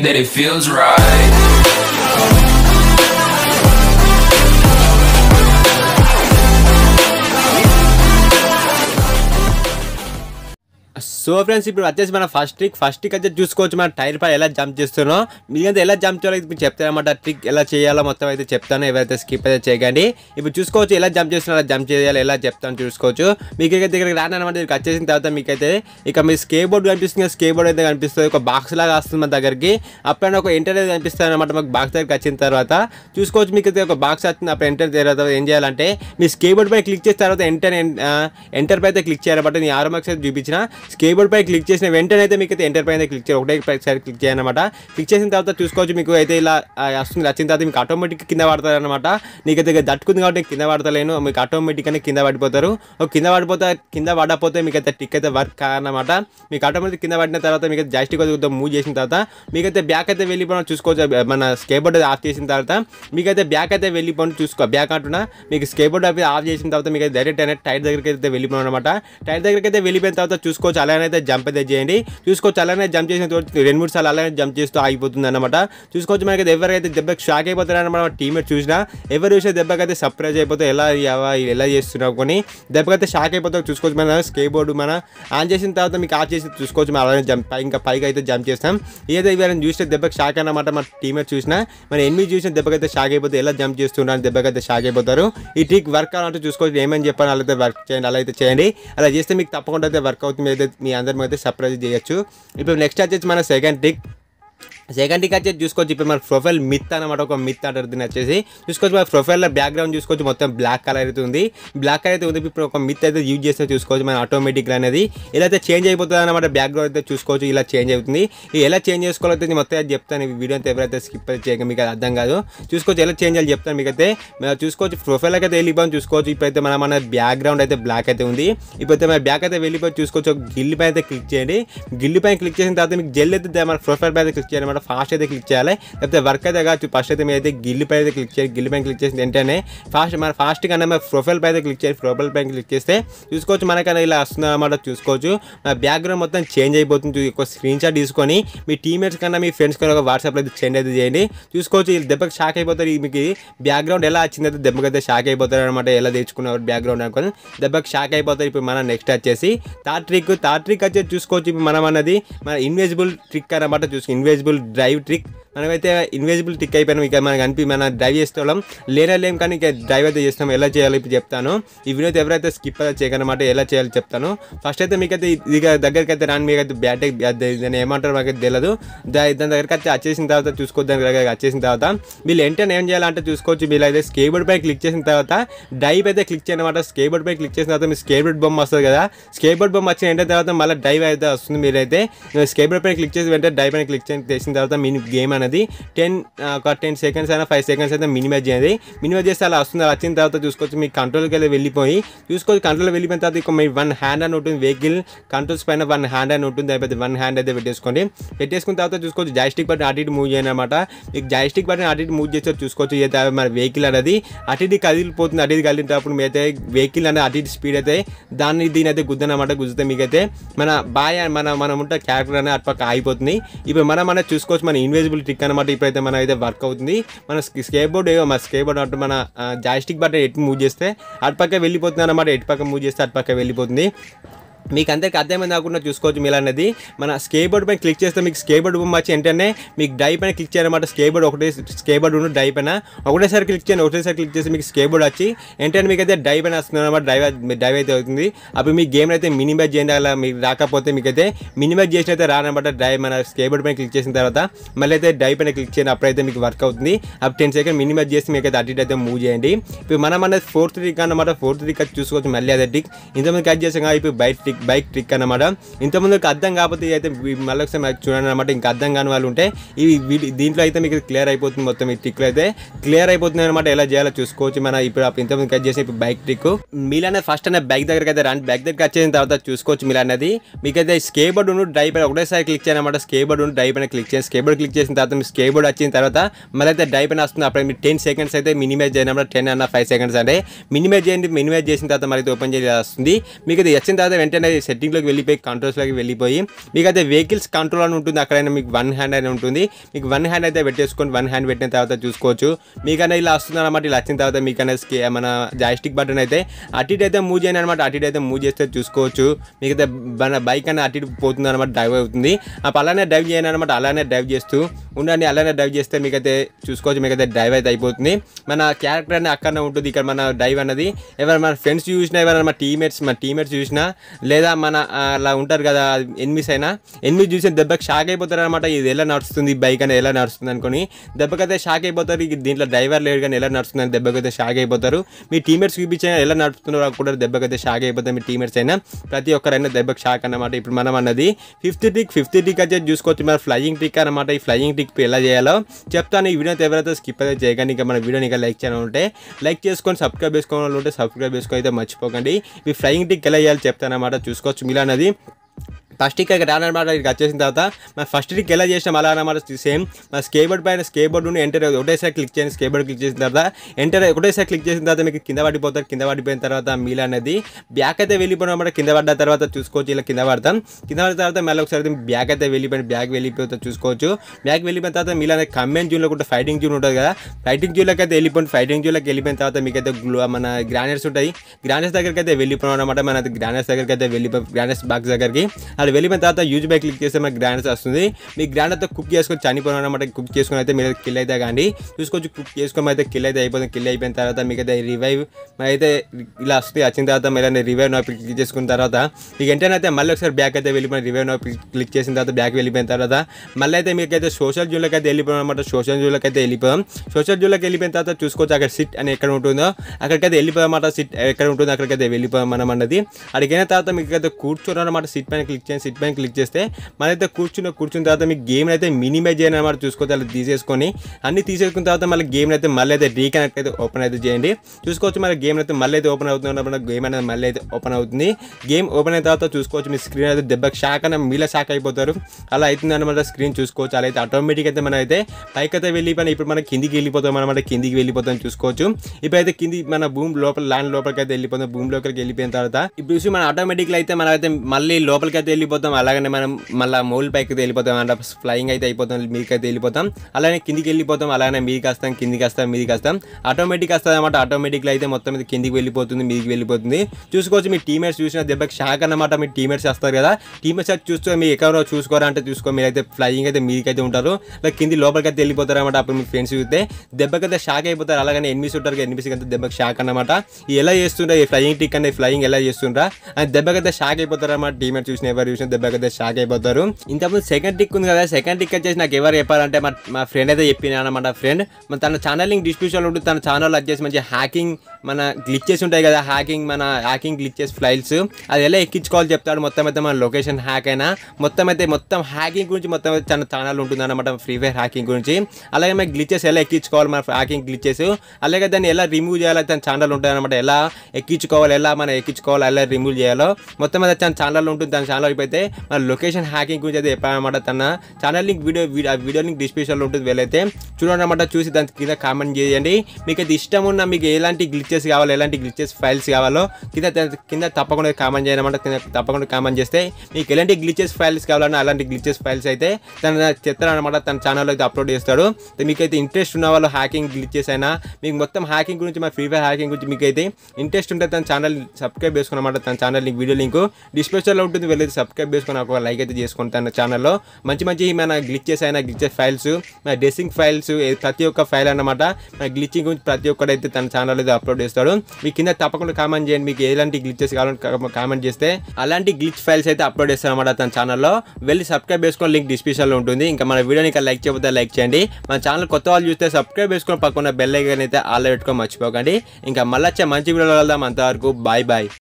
that it feels right. So friends ఇప్పుడు వచ్చేసి మన ఫస్ట్ ట్రిక్ ఫస్ట్ ట్రిక్ అయితే చూసుకోవచ్చు. మన టైర్ పై ఎలా జంప్ చేస్తున్నాం. మీకంతా ఎలా జంప్ చేయాలో ఇప్పుడు చెప్తానమాట ట్రిక్ ఎలా చేయాలో మొత్తం అయితే చెప్తాను. ఎవరైతే స్కిప్ అయితే చేయకండి. ఇప్పుడు చూసుకోవచ్చు ఎలా జంప్ చేస్తున్నారో జంప్ చేయాలి ఎలా చెప్తాను చూసుకోవచ్చు. మీకు అయితే ఇక్కడికి అనమాట ఇక్కడికి వచ్చేసిన తర్వాత మీకైతే ఇక మీ స్కే బోర్డ్ కనిపిస్తుంది. స్కే బోర్డ్ అయితే కనిపిస్తుంది. ఒక బాక్స్ లాగా వస్తుంది మన దగ్గరికి. అప్పుడైనా ఒక ఎంటర్ అయితే కనిపిస్తుంది అనమాట మాకు బాక్స్ దగ్గరికి వచ్చిన తర్వాత. చూసుకోవచ్చు మీకు అయితే ఒక బాక్స్ వచ్చింది అప్పుడు ఎంటర్ తర్వాత ఏం చేయాలంటే మీ స్కే బోర్డ్ పై క్లిక్ చేసిన తర్వాత ఎంటర్ ఎంటర్ పై అయితే క్లిక్ చేయాలన్నమాట నేను ఆరో మార్క్స్ అయితే చూపించిన. స్కే కీబోర్డ్ పై క్లిక్ చేసిన వెంటనే అయితే మీకు అయితే ఎంటర్ పైన క్లిక్ చేయాలి ఒకటే సైడ్ క్లిక్ చేయాలన్నమాట. క్లిక్ చేసిన తర్వాత చూసుకోవచ్చు మీకు అయితే ఇలా వస్తుంది. వచ్చిన తర్వాత మీకు ఆటోమేటిక్ కింద పడతారనమాట నీకైతే దట్టుకుంది కాబట్టి కింద పడతలేను. మీకు ఆటోమేటిక్గానే కింద పడిపోతారు. కింద పడిపోతే కింద పడకపోతే మీకు అయితే టిక్ అయితే వర్క్ కాదన్నమాట. మీకు ఆటోమేటిక్ కింద పడిన తర్వాత మీకు జాస్టిక్ కొద్దిగా మూవ్ చేసిన తర్వాత మీకైతే బ్యాక్ అయితే వెళ్ళిపోవడం చూసుకోవచ్చు. మన స్కేబోర్డ్ ఆఫ్ చేసిన తర్వాత మీకైతే బ్యాక్ అయితే వెళ్ళిపోవడం చూసుకో బ్యాక్ అంటున్నా. మీకు స్కేబోర్డ్ అయితే ఆఫ్ చేసిన తర్వాత మీకు డైరెక్ట్ అనేది టైర్ దగ్గరికి అయితే వెళ్ళిపోవడం అనమాట టైర్ దగ్గరికి అయితే వెళ్ళిపోయిన తర్వాత చూసుకోవచ్చు. అలానే అయితే జంప్ అయితే చేయండి. చూసుకోవచ్చు అలానే జంప్ చేసిన రెండు మూడు సార్లు అలానే జంప్ చేస్తూ ఆగిపోతుంది అనమాట చూసుకోవచ్చు మనకి ఎవరైతే దెబ్బకి షాక్ అయిపోతారనమాట టీమేట్ చూసినా. ఎవరు చూసినా దెబ్బకి అయితే సర్ప్రైజ్ అయిపోతే ఎలా ఎలా చేస్తున్నావు కొని దెబ్బకైతే షాక్ అయిపోతావు చూసుకోవచ్చు మన స్కే బోర్డు మన. ఆన్ చేసిన తర్వాత మీకు ఆఫ్ చేసి చూసుకోవచ్చు మనం అలానే జంప్ ఇంకా పైకి అయితే జంప్ చేస్తాం. ఏదో ఎవరైనా చూస్తే దెబ్బకి షాక్ అన్నమాట మన టీమేట్ చూసినా. మన ఎనిమిది చూసిన దెబ్బకైతే షాక్ అయిపోతే ఎలా జంప్ చేస్తున్నారు దెబ్బకైతే షాక్ అయిపోతారు. ఈ ట్రిక్ వర్క్ అన్నట్టు చూసుకోవచ్చు ఏమని చెప్పాను అలా అయితే వర్క్ చేయండి అలా అయితే చేయండి. అలా చేస్తే మీకు తప్పకుండా అయితే వర్క్ అవుతుంది అయితే మీ అందరి అయితే సర్ప్రైజ్ చేయొచ్చు. ఇప్పుడు నెక్స్ట్ వచ్చేసి మన సెకండ్ ట్రిక్ సెకండ్ టిక్ చూసుకోవచ్చు. ఇప్పుడు మన ప్రొఫైల్ మిత్ అనమాట ఒక మిత్ అంటారు. దీన్ని వచ్చేసి చూసుకోవచ్చు. మన ప్రొఫైల్లో బ్యాక్గ్రౌండ్ చూసుకోవచ్చు. మొత్తం బ్లాక్ కలర్ అయితే ఉంది. బ్లాక్ కలర్ అయితే ఉంది. ఇప్పుడు ఒక మిత్ అయితే యూజ్ చేస్తే చూసుకోవచ్చు. మన ఆటోమేటిక్ అనేది ఇలా అయితే చేంజ్ అయిపోతుంది అనమాట బ్యాక్గ్రౌండ్ అయితే చూసుకోవచ్చు. ఇలా చేంజ్ అవుతుంది. ఎలా చేంజ్ చేసుకోవాలో అయితే మొత్తం చెప్తాను. ఈ వీడియో అయితే ఎవరైతే స్కిప్ అయితే చేయక మీకు అది అర్థం కాదు. చూసుకోవచ్చు. ఎలా చేంజ్ చేయాలి చెప్తాను మీకు అయితే చూసుకోవచ్చు. ప్రొఫైల్కి అయితే వెళ్ళిపోయి చూసుకోవచ్చు. ఇప్పుడైతే మన మన బ్యాక్గ్రౌండ్ అయితే బ్లాక్ అయితే ఉంది. ఇప్పుడైతే మన బ్యాక్ అయితే వెళ్ళిపోయి చూసుకోవచ్చు. ఒక గిల్లి పైన అయితే క్లిక్ చేయండి. గిల్లి పైన క్లిక్ చేసిన తర్వాత మీకు జెల్ అయితే మన ప్రొఫైల్ పైన క్లిక్ చేయాలి కూడా ఫాస్ట్ అయితే క్లిక్ చేయాలి. లేకపోతే వర్క్ అయితే కావచ్చు ఫస్ట్ అయితే మీరు అయితే గిల్లి పైన అయితే క్లిక్ చేయాలి. గిల్లి పైన క్లిక్ చేసి వెంటనే ఫాస్ట్ మన ఫాస్ట్ కన్నా మన ప్రొఫైల్ అయితే క్లిక్ చేయాలి. ప్రొఫైల్ పైన క్లిక్ చేస్తే చూసుకోవచ్చు మనకన్నా ఇలా వస్తుందన్నమాట చూసుకోవచ్చు. మన బ్యాక్గ్రౌండ్ మొత్తం చేంజ్ అయిపోతుంది. ఒక స్క్రీన్ షాట్ తీసుకొని మీ టీమేట్స్ కన్నా మీ ఫ్రెండ్స్ కన్నా ఒక వాట్సాప్లో అయితే చేంజ్ అయితే చేయండి. చూసుకోవచ్చు దెబ్బకి షాక్ అయిపోతారు. మీకు బ్యాక్గ్రౌండ్ ఎలా వచ్చిందైతే దెబ్బకి అయితే షాక్ అయిపోతారు అనమాట ఎలా తెచ్చుకున్నారు బ్యాక్గ్రౌండ్ అనుకొని దెబ్బకి షాక్ అయిపోతారు. ఇప్పుడు మన నెక్స్ట్ వచ్చేసి థర్డ్ ట్రిక్ థర్డ్ ట్రిక్ వచ్చేసి చూసుకోవచ్చు. ఇప్పుడు మనం అన్నది మన ఇన్విజిబుల్ ట్రిక్ అనమాట చూసుకో ఇన్విజిబుల్ డ్రైవ్ ట్రిక్ మనమైతే ఇన్విజిబుల్ టిక్ అయిపోయినాం. ఇక మనకు అనిపి మన డ్రైవ్ చేస్తాం లేనలేం కానీ ఇక డ్రైవ్ అయితే చేస్తాం ఎలా చేయాలో ఇప్పుడు చెప్తాను. ఈ వీడియో ఎవరైతే స్కిప్ అయితే చేయకనమాట ఎలా చేయాలో చెప్తాను. ఫస్ట్ అయితే మీకైతే ఇది దగ్గరికి అయితే రాని. మీకైతే బ్యాట్ దాన్ని ఏమంటారు మాకు తెలియదు దాని దగ్గరికి అయితే వచ్చేసిన తర్వాత చూసుకోవద్దాని దగ్గరికి వచ్చేసిన తర్వాత వీళ్ళు వెంటనే ఏం చేయాలంటే చూసుకోవచ్చు. వీళ్ళు అయితే స్కేబోర్డ్ పై క్లిక్ చేసిన తర్వాత డైవ్ అయితే క్లిక్ చేయనమాట. స్కేబోర్డ్ పై క్లిక్ చేసిన తర్వాత మీ స్కేబోర్డ్ బొమ్మ వస్తుంది కదా. స్కేబోర్డ్ బొమ్మ వచ్చిన వెంటనే తర్వాత మళ్ళీ డైవ్ అయితే వస్తుంది మీరైతే. స్కేబోర్డ్ పై క్లిక్ చేసి వెంటనే డైవ్ పైన క్లిక్ చేసిన తర్వాత మీ గేమ్ అనేది టెన్ ఒక టెన్ సెకండ్స్ అయినా ఫైవ్ సెకండ్స్ అయితే మినిమైజ్ చేయండి. మినిమైజ్ చేస్తే అలా వస్తుంది. అలా వచ్చిన తర్వాత చూసుకోవచ్చు మీ కంట్రోల్కి వెళ్ళి వెళ్ళిపోయి చూసుకోవచ్చు కంట్రోల్ వెళ్ళిపోయిన తర్వాత ఇక మీ వన్ హ్యాండ్ అని ఉంటుంది వెహికల్ కంట్రోల్స్ పైన వన్ హ్యాండ్ అని ఉంటుంది అయిపోతే వన్ హ్యాండ్ అయితే పెట్టేసుకోండి. పెట్టేసుకున్న తర్వాత చూసుకోవచ్చు జాయిస్టిక్ బటన్ అటు ఇటు మూవ్ చేయండి అనమాట మీకు జాయిస్టిక్ బటన్ అటు ఇటు మూవ్ చేస్తే చూసుకోవచ్చు అయితే మన వెహికల్ అనేది అటు ఇటు కదిలిపోతుంది అటు ఇటు కదిలినప్పుడు మీరైతే వెహికల్ అనేది అటు ఇటు స్పీడ్ అయితే దాన్ని దీని అయితే గుద్దనమాట గుద్దితే మీకైతే మన బాయ్ మన మనం ఉంటే క్యారెక్టర్ అనేది అటుపక్క ఆగిపోతుంది. ఇప్పుడు మనం అనేది చూసుకోవచ్చు మన ఇన్విజిబుల్ ట్రిక్ అనమాట ఇప్పుడైతే మన అయితే వర్క్ అవుతుంది. మన స్కేప్ బోర్డ్ మన స్కేప్ బోర్డ్ అంటే మన జాయిస్టిక్ బటన్ ఎటు మూవ్ చేస్తే అటుపక్క వెళ్ళిపోతుంది అనమాట ఎటు పక్క మూవ్ చేస్తే అటుపక్క వెళ్ళిపోతుంది. మీకు అందరికి అర్థమైంది కాకుండా చూసుకోవచ్చు మీరు అనేది మన స్కేబోర్డ్ పైన క్లిక్ చేస్తే మీకు స్కేబోర్డ్ బొమ్మ వచ్చి వెంటనే మీకు డై పైన క్లిక్ చేయాలన్నమాట. స్కేబోర్డ్ ఒకటే స్కేబోర్డ్ ఉన్న డై పైన. ఒకటేసారి క్లిక్ చేయండి ఒకటేసారి క్లిక్ చేసి మీకు స్కేబోర్డ్ వచ్చి వెంటనే మీకు అయితే డై పైన వస్తుంది అనమాట డ్రైవ్ డైవ్ అయితే అవుతుంది. అప్పుడు మీ గేమ్ అయితే మినిమైజ్ చేయండి అలా మీకు రాకపోతే మీకు అయితే మినిమైజ్ చేసినైతే రానమాట డై మన స్కేబోర్డ్ పైన క్లిక్ చేసిన తర్వాత మళ్ళీ అయితే డై పైన క్లిక్ చేయండి అప్పుడైతే మీకు వర్క్ అవుతుంది. అప్పుడు టెన్ సెకండ్ మినిమైజ్ చేసి మీకు అయితే అటు అయితే మూవ్ చేయండి. ఇప్పుడు మనం అనేది ఫోర్త్ టిక్ అన్నమాట. ఫోర్త్ టిక్ అది చూసుకోవచ్చు మళ్ళీ అదే టిక్ ఇంతమంది కట్ చేసాం ఇప్పుడు బయట టిక్ బైక్ ట్రిక్ అనమాట ఇంతకుముందుకు అర్థం కాకపోతే అయితే మళ్ళీ ఒకసారి చూడండి అనమాట ఇంకా అర్థం కాని వాళ్ళు ఉంటే ఇవి దీంట్లో అయితే మీకు క్లియర్ అయిపోతుంది మొత్తం ఈ ట్రిక్లో అయితే. క్లియర్ అయిపోతుంది అనమాట ఎలా చేయాలో చూసుకోవచ్చు. మన ఇప్పుడు ఇంతకుముందు ఇంతమంది కట్ చేసిన ఇప్పుడు బైక్ ట్రిక్ మీలనే ఫస్ట్ అనే బైక్ దగ్గరికి అయితే రండి. బైక్ దగ్గర వచ్చేసిన తర్వాత చూసుకోవచ్చు మీరు అనేది మీకైతే స్కేబర్డ్ ఉండు డ్రైవ్ పైన ఒకటేసారి క్లిక్ చేయనమాట స్కేబర్డ్ ఉండి డ్రైవ్ పైన క్లిక్ చేయండి. స్కేబర్డ్ క్లిక్ చేసిన తర్వాత మీ స్కేబోర్డ్ వచ్చిన తర్వాత మళ్ళీ అయితే డ్రైవ్ పైన వస్తుంది. అప్పుడు మీరు టెన్ సెకండ్స్ అయితే మినిమైజ్ చేయనమాట టెన్ అన్న ఫైవ్ సెకండ్స్ అంటే మినిమైజ్ చేయండి. మినిమైజ్ చేసిన తర్వాత మళ్ళీ ఓపెన్ చేసి వస్తుంది. మీకు ఇది వచ్చిన తర్వాత వెంటనే అనేది సెట్టింగ్లోకి వెళ్ళిపోయి కంట్రోల్స్లోకి వెళ్ళిపోయి మీకు అయితే వెహికల్స్ కంట్రోల్ అని ఉంటుంది అక్కడైనా మీకు వన్ హ్యాండ్ అని ఉంటుంది. మీకు వన్ హ్యాండ్ అయితే పెట్టేసుకొని వన్ హ్యాండ్ పెట్టిన తర్వాత చూసుకోవచ్చు. మీకైనా ఇలా వస్తుంది అనమాట ఇలా వచ్చిన తర్వాత మీకైనా స్కే మన జాయిస్టిక్ బటన్ అయితే అటు ఇటు అయితే మూవ్ చేయను అనమాట అటు ఇటు అయితే మూవ్ చేస్తే చూసుకోవచ్చు. మీకైతే మన బైక్ అనేది అటు ఇటు పోతుంది అనమాట డ్రైవ్ అవుతుంది. అప్పుడు అలానే డ్రైవ్ చేయను అనమాట అలానే డ్రైవ్ చేస్తూ ఉండండి అలానే డ్రైవ్ చేస్తే మీకైతే చూసుకోవచ్చు మీకైతే డ్రైవ్ అయితే అయిపోతుంది. మన క్యారెక్టర్ అనేది అక్కడనే ఉంటుంది ఇక్కడ మన డ్రైవ్ అన్నది. ఎవరైనా మన ఫ్రెండ్స్ చూసినా ఎవరైనా మన టీమేట్స్ మన టీమేట్స్ చూసినా లేదా మన అలా ఉంటారు కదా ఎనిమిస్ అయినా ఎనిమిది చూసిన దెబ్బకి షాక్ అయిపోతారు అనమాట ఇది ఎలా నడుస్తుంది బైక్ అనేది ఎలా నడుస్తుంది అనుకొని. దెబ్బకైతే షాక్ అయిపోతారు ఇది దీంట్లో డ్రైవర్ లేడు కానీ ఎలా నడుస్తుంది అని దెబ్బకైతే షాక్ అయిపోతారు. మీ టీమేట్స్ చూపించిన ఎలా నడుస్తున్నారు కూడా దెబ్బకైతే షాక్ అయిపోతారు మీ టీమేట్స్ అయినా. ప్రతి ఒక్కరైనా దెబ్బకి షాక్ అన్నమాట. ఇప్పుడు మనం అన్నది ఫిఫ్త్ ట్రిక్ ఫిఫ్త్ ట్రిక్ అయితే చూసుకోవచ్చు. మన ఫ్లయింగ్ ట్రిక్ అనమాట ఈ ఫ్లయింగ్ ట్రిక్ ఎలా చేయాలో చెప్తాను. ఈ వీడియో ఎవరైతే స్కిప్ అయితే చేయకండి. ఇంకా మన వీడియోని ఇంకా లైక్ చేయడం ఉంటే లైక్ చేసుకొని సబ్స్క్రైబ్ చేసుకోవాలి ఉంటే సబ్స్క్రైబ్ చేసుకొని అయితే మర్చిపోకండి. మీ ఫ్లయింగ్ ట్రిక్ ఎలా చేయాలో చెప్తానమాట అనమాట చూసుకోవచ్చు. మిలాన్ అది. ఫస్ట్ ఇక్కడ రానమాట ఇక్కడికి వచ్చేసిన తర్వాత మన ఫస్ట్ ట్రిక్ ఎలా చేసినాం అలా అనమాట సేమ్ మన స్కేబోర్డ్ పైన స్కేబోర్డ్ నుండి ఎంటర్ ఒకటేసారి క్లిక్ చేయండి స్కేబోర్డ్ క్లిక్ చేసిన తర్వాత ఎంటర్ ఒకటేసారి క్లిక్ చేసిన తర్వాత మీకు కింద పడిపోతారు. కింద పడిపోయిన తర్వాత మీలా అనేది బ్యాక్ అయితే వెళ్ళిపోయిన అనమాట కింద పడ్డ తర్వాత చూసుకోవచ్చు ఇలా కింద పడతాం. కింద పడిన తర్వాత మళ్ళీ ఒకసారి బ్యాక్ అయితే వెళ్ళిపోయిన బ్యాక్ వెళ్ళిపోతే చూసుకోవచ్చు. బ్యాక్ వెళ్ళిపోయిన తర్వాత మీలా కమెంట్ జూన్లో కూడా ఫైటింగ్ జూన్ ఉంటుంది కదా. ఫైటింగ్ జూన్లోకి అయితే వెళ్ళిపోయింది ఫైటింగ్ జూన్లోకి వెళ్ళిపోయిన తర్వాత మీకైతే గ్లో మన గ్రానైట్స్ ఉంటాయి. గ్రానైట్స్ దగ్గరికి అయితే వెళ్ళిపోయినాం అనమాట మన గ్రానైట్స్ దగ్గరికి అయితే వెళ్ళిపోయి గ్రానైట్స్ బాక్స్ దగ్గరికి. అది వెళ్ళిపోయిన తర్వాత యూజ్ బై క్లిక్ చేస్తే మనకి గ్రానైట్స్ వస్తుంది. మీ గ్రానైట్తో కుక్ చేసుకొని చనిపోయిన అనమాట కుక్ చేసుకొని అయితే మీరు కిల్ అయితే కానీ చూసుకోవచ్చు కుక్ చేసుకొని అయితే కిల్ అయితే అయిపోతుంది. కిల్ అయిపోయిన తర్వాత మీకు అయితే రివైవ్ అయితే ఇలా వస్తుంది. వచ్చిన తర్వాత మీరు రివైవ్ నో క్లిక్ చేసుకున్న తర్వాత మీకు వెంటనే అయితే మళ్ళీ ఒకసారి బ్యాక్ అయితే వెళ్ళిపోయిన రివైవ్ నో క్లిక్ చేసిన తర్వాత బ్యాక్ వెళ్ళిపోయిన తర్వాత మళ్ళీ అయితే మీకు అయితే సోషల్ జూన్లోకి అయితే వెళ్ళిపోయాం అనమాట సోషల్ జూన్లోకి అయితే వెళ్ళిపోయాం సోషల్ జూన్లోకి వెళ్ళిపోయిన తర్వాత చూసుకోవచ్చు అక్కడ సిట్ అని ఎక్కడ ఉంటుందో. అక్కడికైతే వెళ్ళిపోయామన్నమాట సిట్ ఎక్కడ ఉంటుందో అక్కడికైతే వెళ్ళిపోయాం మనం అన్నది. అడిగిన తర్వాత మీకు అయితే కూర్చోరు అనమాట సిట్ పైన క్లిక్ చేయండి సిట్ పైన క్లిక్ చేస్తే మనైతే కూర్చున్న కూర్చున్న తర్వాత మీకు గేమ్ అయితే మినిమైజ్ చేయని అనమాట చూసుకోవచ్చు అలా తీసేసుకొని అన్ని తీసేసుకున్న తర్వాత మళ్ళీ గేమ్ అయితే మళ్ళీ అయితే రీకనెక్ట్ అయితే ఓపెన్ అయితే చేయండి. చూసుకోవచ్చు మన గేమ్ అయితే మళ్ళీ అయితే ఓపెన్ అవుతుంది గేమ్ అనేది మళ్ళీ అయితే ఓపెన్ అవుతుంది. గేమ్ ఓపెన్ అయిన తర్వాత చూసుకోవచ్చు మీ స్క్రీన్ అయితే దెబ్బకి షాక్ అని మీలో షాక్ అయిపోతారు. అలా అవుతుంది అనమాట స్క్రీన్ చూసుకోవచ్చు. అలా అయితే ఆటోమేటిక్ అయితే మనం అయితే పైకి అయితే వెళ్ళిపోయిన ఇప్పుడు మనం కిందికి వెళ్ళిపోతాం అనమాట కిందికి వెళ్ళిపోతాం చూసుకోవచ్చు. ఇప్పుడు అయితే కింది మన భూమి లోపల ల్యాండ్ లోపలికి అయితే వెళ్ళిపోతాం. భూమి లోపలికి వెళ్ళిపోయిన తర్వాత ఇప్పుడు చూసి మన ఆటోమేటిక్గా అయితే మనం అయితే మళ్ళీ లోపలికి అయితే వెళ్ళిపోతాం అలాగనే మనం మళ్ళీ మౌల్ పైకి అయితే వెళ్ళిపోతాం అంటే ఫ్లయింగ్ అయితే అయిపోతాం మీదకి అయితే వెళ్ళిపోతాం అలానే కిందికి వెళ్ళిపోతాం అలానే మీదికి వస్తాం కిందికి వస్తాం మీదికి వస్తాం. ఆటోమేటిక్ వస్తుంది అనమాట ఆటోమేటిక్గా అయితే మొత్తం ఇది కిందికి వెళ్ళిపోతుంది మీదికి వెళ్ళిపోతుంది. చూసుకోవచ్చు మీ టీమేట్స్ చూసిన దెబ్బకి షాక్ అన్నమాట. మీ టీమేట్స్ వస్తారు కదా. టీమేట్స్ వచ్చి చూస్తూ మీ ఎక్కడో చూసుకోరా అంటే చూసుకో మీరైతే ఫ్లయింగ్ అయితే మీదికి అయితే ఉంటారు. ఇలా కింది లోపలికి అయితే వెళ్ళిపోతారు అనమాట అప్పుడు మీ ఫ్రెండ్స్ చూస్తే. దెబ్బకైతే షాక్ అయిపోతారు అలాగనే ఎనిమిస్ ఉంటారు కదా ఎనిమిస్ అయితే దెబ్బకి షాక్ అన్నమాట. ఈ ఎలా చేస్తుండ్రా ఈ ఫ్లయింగ్ టిక్ అనేది ఫ్లయింగ్ ఎలా చేస్తుండ్రా? అని దెబ్బకైతే షాక్ అయిపోతారు అన్నమాట టీమేట్ చూసిన ఎవరు చూసిన దెబ్బకైతే షాక్ అయిపోతారు. ఇంతకుముందు సెకండ్ టిక్ ఉంది కదా సెకండ్ టిక్ వచ్చేసి నాకు ఎవరు చెప్పారంటే మా ఫ్రెండ్ అయితే చెప్పిన అనమాట ఫ్రెండ్ మన తన ఛానల్ లింక్ డిస్క్రిప్షన్లో ఉంటుంది తన ఛానల్ వచ్చేసి మంచి హ్యాకింగ్ మన గ్లిచెస్ ఉంటాయి కదా హ్యాకింగ్ మన హ్యాకింగ్ గ్లిచెస్ ఫైల్స్ అది ఎలా ఎక్కించుకోవాలి చెప్తాడు మొత్తం అయితే మన లొకేషన్ హ్యాక్ అయినా. మొత్తం అయితే మొత్తం హ్యాకింగ్ గురించి మొత్తం అయితే తన ఛానల్ ఉంటుంది అనమాట ఫ్రీ ఫైర్ హ్యాకింగ్ గురించి. అలాగే మన గ్లిచెస్ ఎలా ఎక్కించుకోవాలి మన హ్యాకింగ్ గ్లిచెస్ అలాగే దాన్ని ఎలా రిమూవ్ చేయాలి తన ఛానల్ ఉంటుంది అనమాట ఎలా ఎక్కించుకోవాలి ఎలా మనం ఎక్కించుకోవాలి ఎలా రిమూవ్ చేయాలో. మొత్తం అయితే తన ఛానల్ ఉంటుంది తన ఛానల్ అయితే. మన లొకేషన్ హ్యాకింగ్ గురించి అయితే చెప్పానమాట తన. ఛానల్ లింక్ వీడియో వీడియో- ఆ వీడియో లింక్ డిస్క్రిప్షన్లో ఉంటుంది వెళ్ళైతే చూడండి అనమాట చూసి దాని కింద కామెంట్ చేయండి. మీకు అది ఇష్టం ఉన్న మీకు ఎలాంటి గ్లిచెస్ కావాలో ఎలాంటి గ్లిచెస్ ఫైల్స్ కావాలో కింద కింద తప్పకుండా కామెంట్ చేయనమాట. కింద తప్పకుండా కామెంట్ చేస్తే మీకు ఎలాంటి గ్లిచెస్ ఫైల్స్ కావాలన్నా అలాంటి గ్లిచెస్ ఫైల్స్ అయితే తన చెప్తారనమాట తన ఛానల్లో అయితే అప్లోడ్ చేస్తాడు. మీకైతే ఇంట్రెస్ట్ ఉన్న వాళ్ళు హ్యాకింగ్ గ్లిచెస్ అయినా మీకు మొత్తం హ్యాకింగ్ గురించి మా ఫ్రీ ఫైర్ హ్యాకింగ్ గురించి మీకు అయితే ఇంట్రెస్ట్ ఉంటే తన ఛానల్ సబ్స్క్రైబ్ చేసుకున్నమాట. తన ఛానల్ లింక్ వీడియో లింక్ డిస్క్రిప్షన్లో ఉంటుంది. వెళ్ళి సబ్స్క్రైబ్ చేసుకుని ఒక లైక్ అయితే చేసుకుని తన ఛానల్లో మంచి మంచి మన గ్లిచెస్ అయినా గ్లిచెస్ ఫైల్స్ మన డ్రెస్సింగ్ ఫైల్స్ ప్రతి ఒక్క ఫైల్ అన్నమాట మన గ్లిచింగ్ గురించి ప్రతి ఒక్కడైతే తన ఛానల్ అయితే అప్లోడ్ చేస్తాడు మీ కింద తప్పకుండా కామెంట్ చేయండి. మీకు ఎలాంటి గ్లిచెస్ కావాలని కామెంట్ చేస్తే అలాంటి గ్లిచ్ ఫైల్స్ అయితే అప్లోడ్ చేస్తాను అనమాట తన ఛానల్లో వెళ్ళి సబ్స్క్రైబ్ చేసుకొని లింక్ డిస్క్రిప్షన్లో ఉంటుంది. ఇంకా మన వీడియోని ఇంకా లైక్ చేయబోతే లైక్ చేయండి. మన ఛానల్ కొత్త వాళ్ళు చూస్తే సబ్స్క్రైబ్ చేసుకొని పక్కన బెల్ ఐకాన్ అయితే ఆల్ పెట్టుకొని మర్చిపోకండి. ఇంకా మళ్ళీ వచ్చే మంచి వీడియోలో వెళ్దాం అంతవరకు. Bye bye